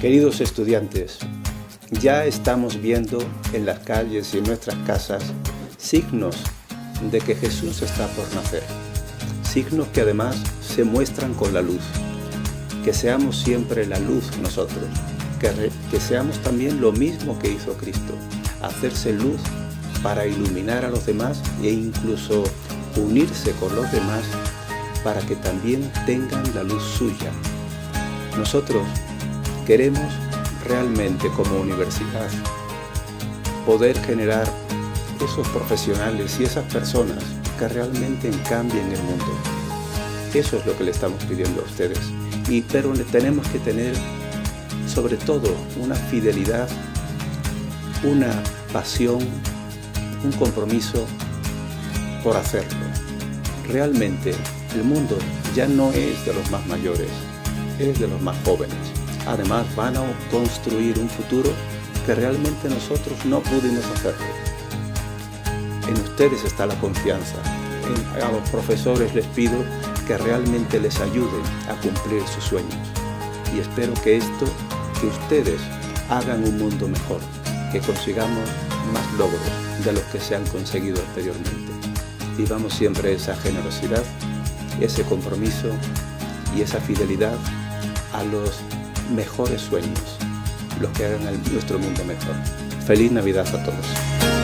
Queridos estudiantes, ya estamos viendo en las calles y en nuestras casas signos de que Jesús está por nacer. Signos que además se muestran con la luz. Que seamos siempre la luz nosotros. Que, que seamos también lo mismo que hizo Cristo. Hacerse luz para iluminar a los demás e incluso unirse con los demás para que también tengan la luz suya. Nosotros queremos realmente como universidad poder generar esos profesionales y esas personas que realmente cambien el mundo. Eso es lo que le estamos pidiendo a ustedes. Y pero tenemos que tener sobre todo una fidelidad, una pasión, un compromiso por hacerlo. Realmente el mundo ya no es de los más mayores, es de los más jóvenes. Además van a construir un futuro que realmente nosotros no pudimos hacerlo. En ustedes está la confianza. a los profesores les pido que realmente les ayuden a cumplir sus sueños. Y espero que esto, que ustedes hagan un mundo mejor, que consigamos más logros de los que se han conseguido anteriormente. Vivamos siempre esa generosidad, ese compromiso y esa fidelidad a los mejores sueños, los que hagan nuestro mundo mejor. Feliz Navidad a todos.